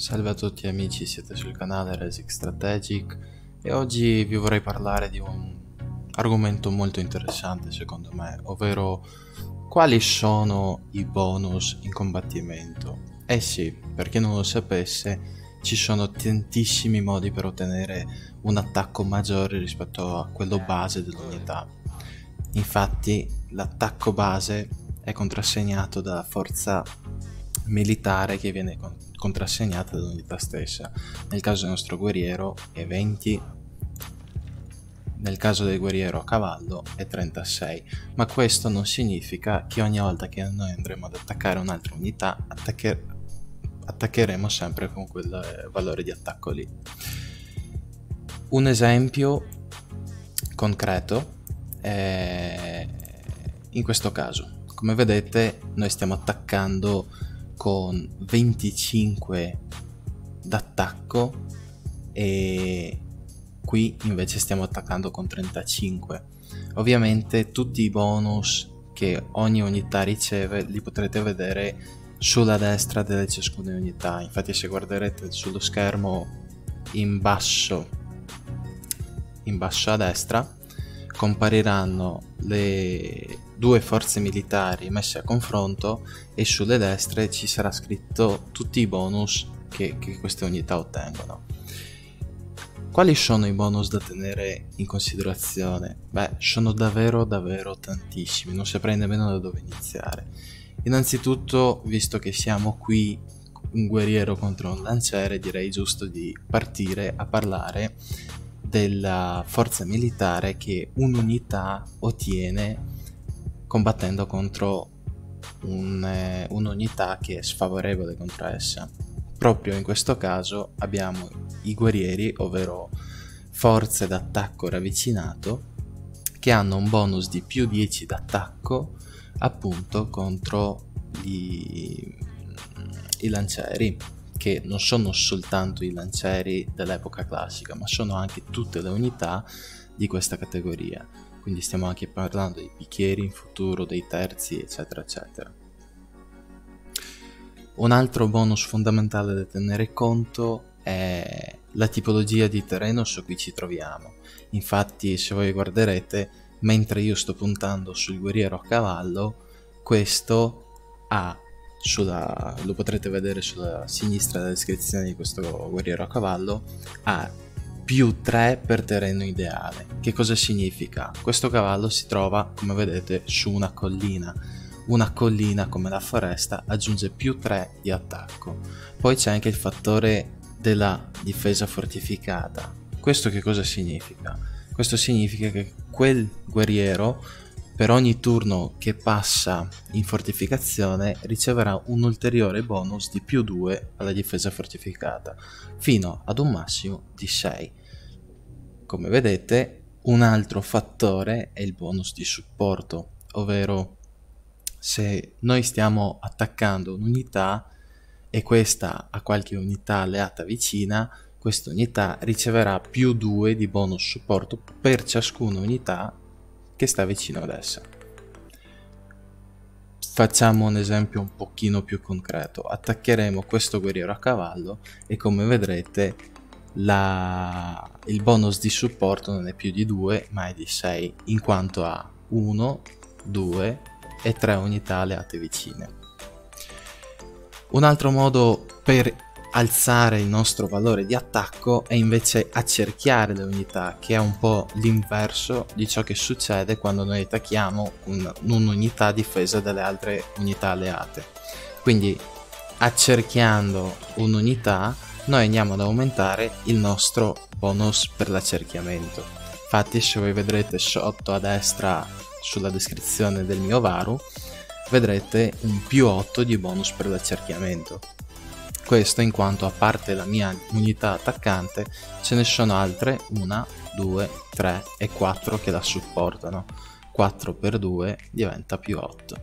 Salve a tutti amici, siete sul canale Resic Strategic e oggi vi vorrei parlare di un argomento molto interessante secondo me, ovvero quali sono i bonus in combattimento. Eh sì, per chi non lo sapesse, ci sono tantissimi modi per ottenere un attacco maggiore rispetto a quello base dell'unità. Infatti, l'attacco base è contrassegnato dalla forza militare che viene contrassegnata dall'unità stessa. Nel caso del nostro guerriero è 20, nel caso del guerriero a cavallo è 36, ma questo non significa che ogni volta che noi andremo ad attaccare un'altra unità attaccher- attaccheremo sempre con quel valore di attacco lì. Un esempio concreto è in questo caso. Come vedete noi stiamo attaccando con 25 d'attacco e qui invece stiamo attaccando con 35 ovviamente tutti i bonus che ogni unità riceve li potrete vedere sulla destra delle ciascune unità. Infatti se guarderete sullo schermo in basso in basso a destra compariranno le due forze militari messe a confronto e sulle destre ci sarà scritto tutti i bonus che, che queste unità ottengono. Quali sono i bonus da tenere in considerazione? Beh, sono davvero davvero tantissimi, non saprei nemmeno da dove iniziare. Innanzitutto, visto che siamo qui un guerriero contro un lanciere, direi giusto di partire a parlare della forza militare che un'unità ottiene combattendo contro un, eh, un'unità che è sfavorevole contro essa. Proprio in questo caso abbiamo i guerrieri, ovvero forze d'attacco ravvicinato, che hanno un bonus di più 10 d'attacco appunto contro gli, i lancieri che non sono soltanto i lancieri dell'epoca classica, ma sono anche tutte le unità di questa categoria. Quindi stiamo anche parlando dei bicchieri in futuro, dei terzi, eccetera, eccetera. Un altro bonus fondamentale da tenere conto è la tipologia di terreno su cui ci troviamo. Infatti, se voi guarderete, mentre io sto puntando sul guerriero a cavallo, questo ha sulla, lo potrete vedere sulla sinistra della descrizione di questo guerriero a cavallo, ha più 3 per terreno ideale. Che cosa significa? Questo cavallo si trova, come vedete, su una collina. Una collina come la foresta aggiunge più 3 di attacco. Poi c'è anche il fattore della difesa fortificata. Questo che cosa significa? Questo significa che quel guerriero per ogni turno che passa in fortificazione riceverà un ulteriore bonus di più 2 alla difesa fortificata, fino ad un massimo di 6. Come vedete, un altro fattore è il bonus di supporto, ovvero se noi stiamo attaccando un'unità e questa ha qualche unità alleata vicina, questa unità riceverà più 2 di bonus supporto per ciascuna unità che sta vicino ad essa. Facciamo un esempio un pochino più concreto. Attaccheremo questo guerriero a cavallo e come vedrete la... il bonus di supporto non è più di 2 ma è di 6 in quanto ha 1, 2 e 3 unità alleate vicine. Un altro modo per alzare il nostro valore di attacco e invece accerchiare le unità, che è un po' l'inverso di ciò che succede quando noi attacchiamo un, un'unità difesa dalle altre unità alleate. Quindi accerchiando un'unità noi andiamo ad aumentare il nostro bonus per l'accerchiamento. Infatti se voi vedrete sotto a destra sulla descrizione del mio Varu vedrete un più 8 di bonus per l'accerchiamento questo in quanto a parte la mia unità attaccante ce ne sono altre 1, 2, 3 e 4 che la supportano. 4 per 2 diventa più 8.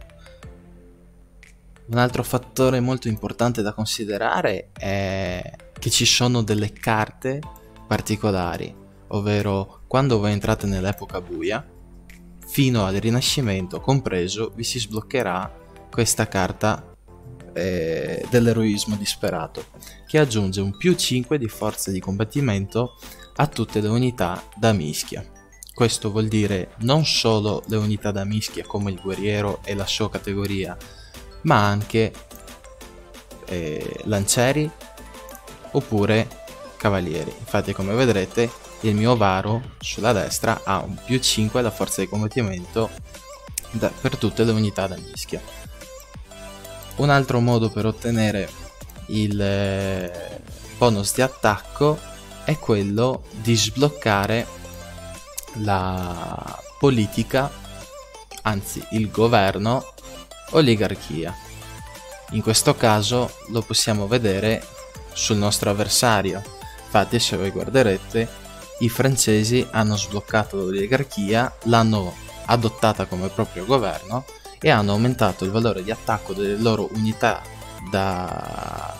Un altro fattore molto importante da considerare è che ci sono delle carte particolari, ovvero quando voi entrate nell'epoca buia, fino al Rinascimento compreso, vi si sbloccherà questa carta eh, dell'eroismo disperato, che aggiunge un più 5 di forza di combattimento a tutte le unità da mischia. Questo vuol dire non solo le unità da mischia come il guerriero e la sua categoria, ma anche eh, lancieri oppure cavalieri. Infatti come vedrete il mio varo sulla destra ha un più 5 alla forza di combattimento da, per tutte le unità da mischia. Un altro modo per ottenere il eh, bonus di attacco è quello di sbloccare la politica, anzi il governo oligarchia. In questo caso lo possiamo vedere sul nostro avversario. Infatti se voi guarderete i francesi hanno sbloccato l'oligarchia, l'hanno adottata come proprio governo e hanno aumentato il valore di attacco delle loro unità da,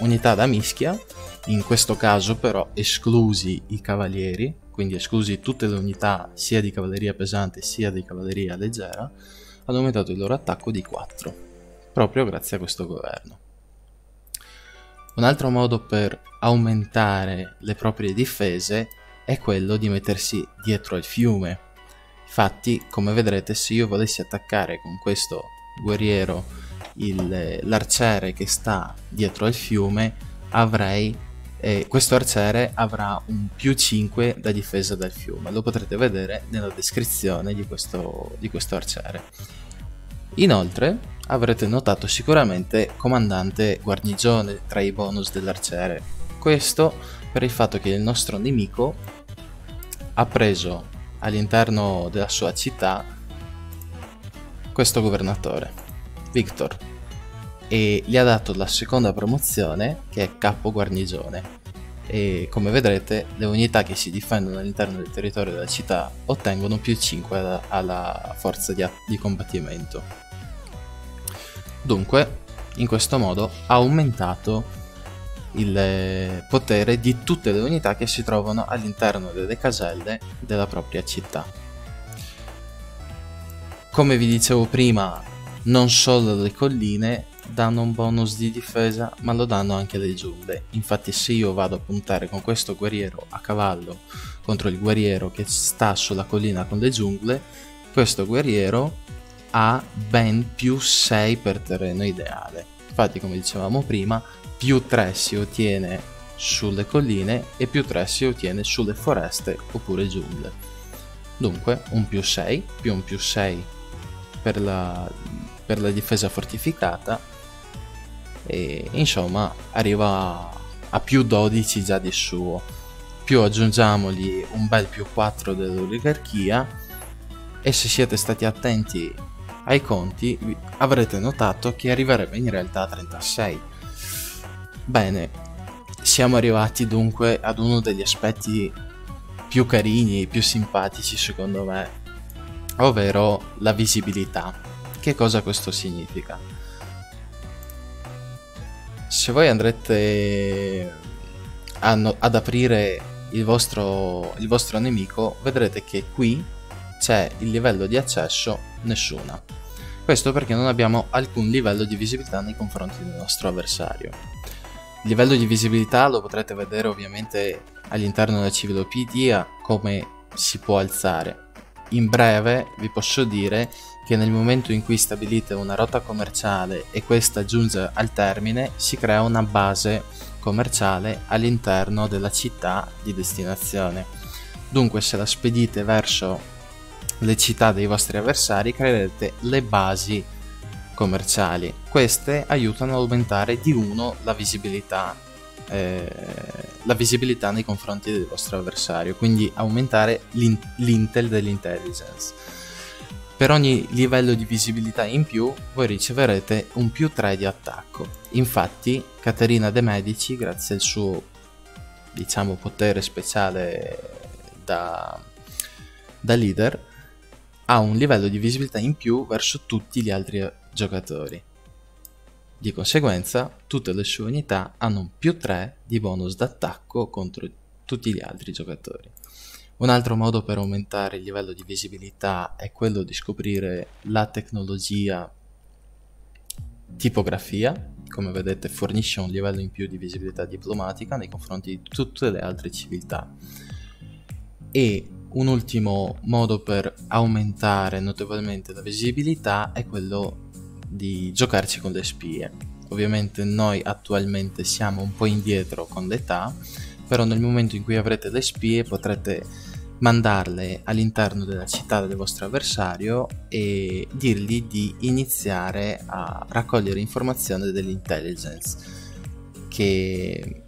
unità da mischia, in questo caso però esclusi i cavalieri, quindi esclusi tutte le unità sia di cavalleria pesante sia di cavalleria leggera, hanno aumentato il loro attacco di 4, proprio grazie a questo governo. Un altro modo per aumentare le proprie difese è quello di mettersi dietro al fiume. Infatti, come vedrete, se io volessi attaccare con questo guerriero il, l'arciere che sta dietro al fiume, avrei eh, questo arciere avrà un più 5 da difesa dal fiume. Lo potrete vedere nella descrizione di questo, di questo arciere. Inoltre, avrete notato sicuramente comandante guarnigione tra i bonus dell'arciere. Questo per il fatto che il nostro nemico ha preso all'interno della sua città questo governatore, Victor, e gli ha dato la seconda promozione che è capo guarnigione. E come vedrete le unità che si difendono all'interno del territorio della città ottengono più 5 alla, forza di, di combattimento. Dunque, in questo modo ha aumentato il potere di tutte le unità che si trovano all'interno delle caselle della propria città. Come vi dicevo prima, non solo le colline danno un bonus di difesa, ma lo danno anche le giungle. Infatti se io vado a puntare con questo guerriero a cavallo contro il guerriero che sta sulla collina con le giungle, questo guerriero ha ben più 6 per terreno ideale. Infatti, come dicevamo prima, più 3 si ottiene sulle colline e più 3 si ottiene sulle foreste oppure giungle. Dunque, un più 6 più un più 6 per la, per la difesa fortificata e insomma arriva a più 12 già di suo. Più aggiungiamogli un bel più 4 dell'oligarchia e se siete stati attenti ai conti avrete notato che arriverebbe in realtà a 36. Bene, siamo arrivati dunque ad uno degli aspetti più carini, più simpatici secondo me, ovvero la visibilità. Che cosa questo significa? Se voi andrete no- ad aprire il vostro, il vostro nemico, vedrete che qui c'è il livello di accesso nessuna. Questo perché non abbiamo alcun livello di visibilità nei confronti del nostro avversario. Il livello di visibilità lo potrete vedere ovviamente all'interno della Civilopedia come si può alzare. In breve vi posso dire che nel momento in cui stabilite una rotta commerciale e questa giunge al termine si crea una base commerciale all'interno della città di destinazione. Dunque se la spedite verso le città dei vostri avversari creerete le basi commerciali. Queste aiutano ad aumentare di 1 la visibilità, eh, la visibilità nei confronti del vostro avversario, quindi aumentare l'in- l'intel dell'intelligence. Per ogni livello di visibilità in più voi riceverete un più 3 di attacco. Infatti Caterina de Medici, grazie al suo diciamo potere speciale da, da leader, ha un livello di visibilità in più verso tutti gli altri giocatori. Di conseguenza, tutte le sue unità hanno un più 3 di bonus d'attacco contro tutti gli altri giocatori. Un altro modo per aumentare il livello di visibilità è quello di scoprire la tecnologia tipografia, come vedete fornisce un livello in più di visibilità diplomatica nei confronti di tutte le altre civiltà. E un ultimo modo per aumentare notevolmente la visibilità è quello di giocarci con le spie. Ovviamente noi attualmente siamo un po' indietro con l'età, però nel momento in cui avrete le spie potrete mandarle all'interno della città del vostro avversario e dirgli di iniziare a raccogliere informazioni dell'intelligence che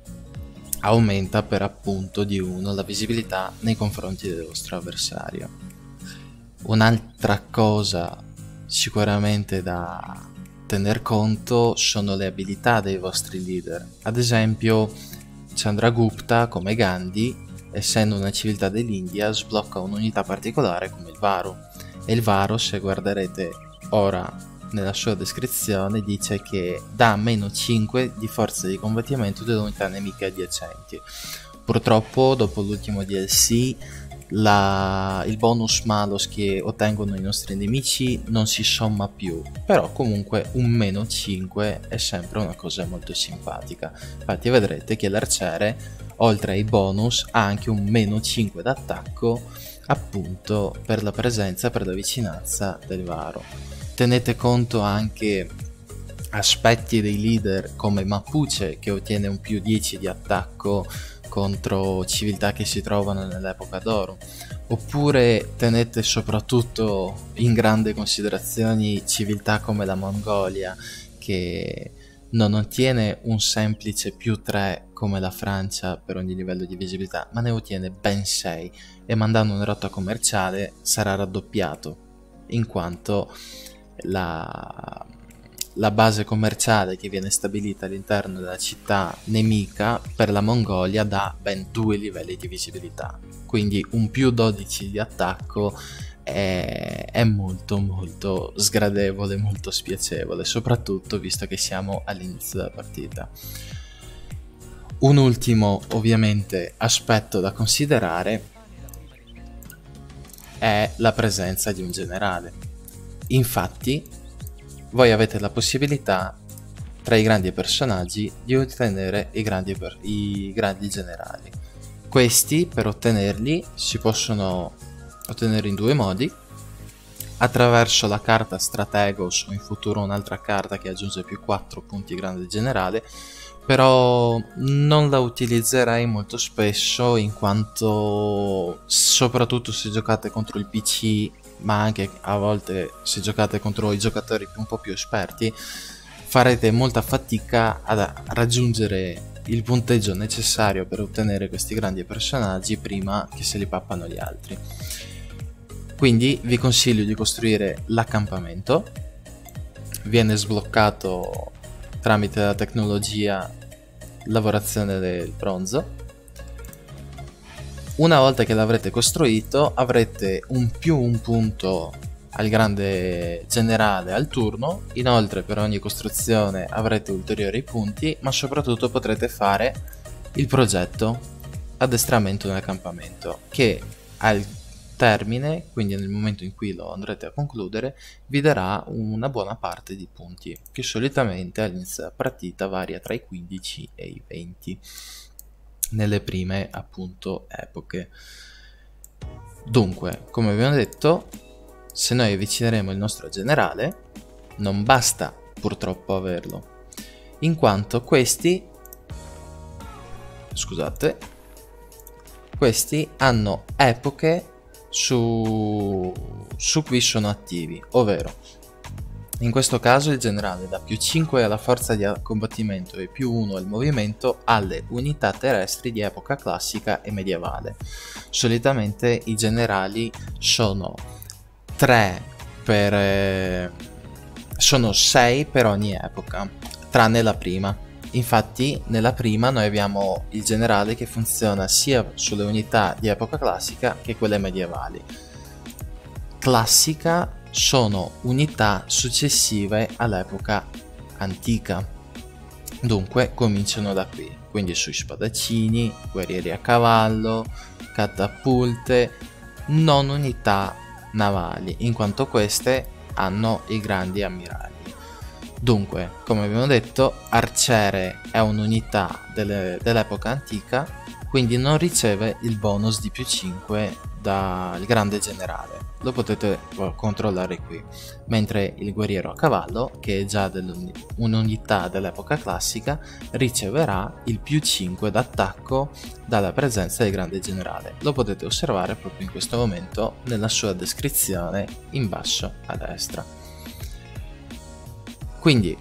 aumenta per appunto di uno la visibilità nei confronti del vostro avversario. Un'altra cosa sicuramente da tener conto sono le abilità dei vostri leader. Ad esempio, Chandragupta come Gandhi essendo una civiltà dell'India, sblocca un'unità particolare come il Varo. E il Varo, se guarderete ora nella sua descrizione, dice che dà meno 5 di forza di combattimento delle unità nemiche adiacenti. Purtroppo, dopo l'ultimo DLC, la, il bonus malus che ottengono i nostri nemici non si somma più, però comunque un meno 5 è sempre una cosa molto simpatica. Infatti vedrete che l'arciere oltre ai bonus ha anche un meno 5 d'attacco appunto per la presenza, per la vicinanza del Varo. Tenete conto anche aspetti dei leader come Mapuche che ottiene un più 10 di attacco contro civiltà che si trovano nell'epoca d'oro. Oppure tenete soprattutto in grande considerazione civiltà come la Mongolia che non ottiene un semplice più 3 come la Francia per ogni livello di visibilità, ma ne ottiene ben 6 e mandando una rotta commerciale sarà raddoppiato, in quanto la, la base commerciale che viene stabilita all'interno della città nemica per la Mongolia dà ben 2 livelli di visibilità, quindi un più 12 di attacco è, è, molto molto sgradevole, molto spiacevole, soprattutto visto che siamo all'inizio della partita. Un ultimo ovviamente aspetto da considerare è la presenza di un generale. Infatti, voi avete la possibilità tra i grandi personaggi di ottenere i grandi, i grandi generali. Questi, per ottenerli, si possono ottenere in due modi attraverso la carta Strategos o in futuro un'altra carta che aggiunge più 4 punti grande generale però non la utilizzerei molto spesso in quanto soprattutto se giocate contro il PC ma anche a volte se giocate contro i giocatori un po' più esperti farete molta fatica a raggiungere il punteggio necessario per ottenere questi grandi personaggi prima che se li pappano gli altri. Quindi vi consiglio di costruire l'accampamento, viene sbloccato tramite la tecnologia lavorazione del bronzo. Una volta che l'avrete costruito avrete un più un punto al grande generale al turno, inoltre per ogni costruzione avrete ulteriori punti, ma soprattutto potrete fare il progetto addestramento nell'accampamento che al termine, quindi nel momento in cui lo andrete a concludere, vi darà una buona parte di punti, che solitamente all'inizio della partita varia tra i 15 e i 20 nelle prime appunto epoche. Dunque, come abbiamo detto, se noi avvicineremo il nostro generale, non basta purtroppo averlo, in quanto questi, scusate, questi hanno epoche su, su cui sono attivi, ovvero in questo caso il generale dà più 5 alla forza di combattimento e più 1 al movimento alle unità terrestri di epoca classica e medievale. Solitamente i generali sono 3 per... Eh, sono 6 per ogni epoca, tranne la prima. Infatti nella prima noi abbiamo il generale che funziona sia sulle unità di epoca classica che quelle medievali. Classica sono unità successive all'epoca antica. Dunque cominciano da qui, quindi sui spadaccini, guerrieri a cavallo, catapulte, non unità navali, in quanto queste hanno i grandi ammiragli. Dunque, come abbiamo detto, arciere è un'unità delle, dell'epoca antica, quindi non riceve il bonus di più 5 dal grande generale. Lo potete controllare qui. Mentre il guerriero a cavallo, che è già un'unità dell'epoca classica, riceverà il più 5 d'attacco dalla presenza del grande generale. Lo potete osservare proprio in questo momento nella sua descrizione in basso a destra. Quindi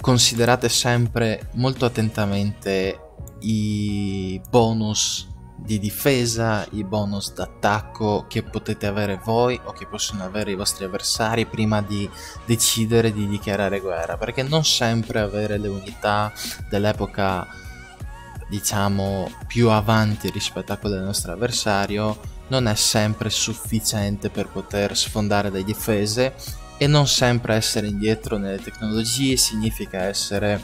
considerate sempre molto attentamente i bonus di difesa, i bonus d'attacco che potete avere voi o che possono avere i vostri avversari prima di decidere di dichiarare guerra, perché non sempre avere le unità dell'epoca diciamo più avanti rispetto a quelle del nostro avversario non è sempre sufficiente per poter sfondare le difese e non sempre essere indietro nelle tecnologie significa essere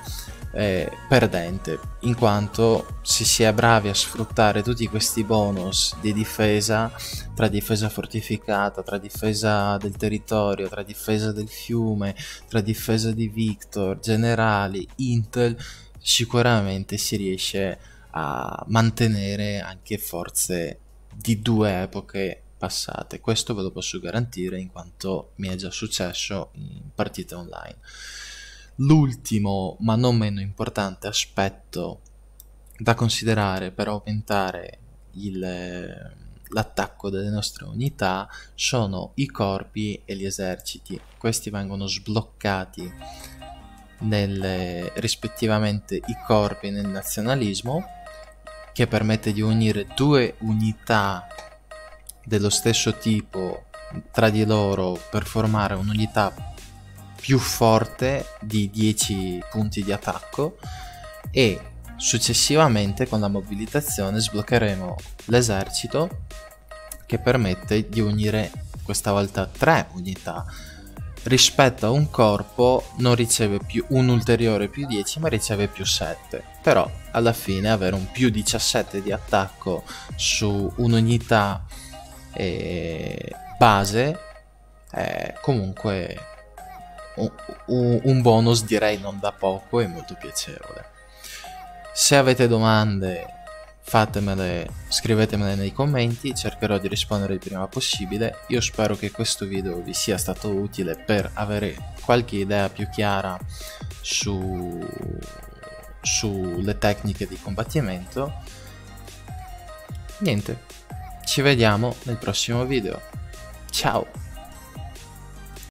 eh, perdente, in quanto si è bravi a sfruttare tutti questi bonus di difesa, tra difesa fortificata, tra difesa del territorio, tra difesa del fiume, tra difesa di Victor, generali, Intel, sicuramente si riesce a mantenere anche forze di due epoche passate. Questo ve lo posso garantire in quanto mi è già successo in partite online. L'ultimo, ma non meno importante aspetto da considerare per aumentare il, l'attacco delle nostre unità sono i corpi e gli eserciti. Questi vengono sbloccati nel, rispettivamente i corpi nel nazionalismo che permette di unire due unità dello stesso tipo tra di loro per formare un'unità più forte di 10 punti di attacco e successivamente con la mobilitazione sbloccheremo l'esercito che permette di unire questa volta 3 unità. Rispetto a un corpo non riceve più un ulteriore più 10 ma riceve più 7 però alla fine avere un più 17 di attacco su un'unità eh, base è comunque un, un bonus direi non da poco e molto piacevole. Se avete domande fatemele, scrivetemele nei commenti, cercherò di rispondere il prima possibile. Io spero che questo video vi sia stato utile per avere qualche idea più chiara su, sulle tecniche di combattimento. Niente, ci vediamo nel prossimo video. Ciao!